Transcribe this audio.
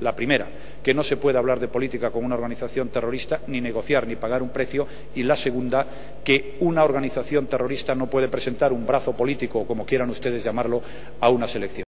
La primera, que no se puede hablar de política con una organización terrorista, ni negociar, ni pagar un precio. Y la segunda, que una organización terrorista no puede presentar un brazo político, o como quieran ustedes llamarlo, a una elecciones.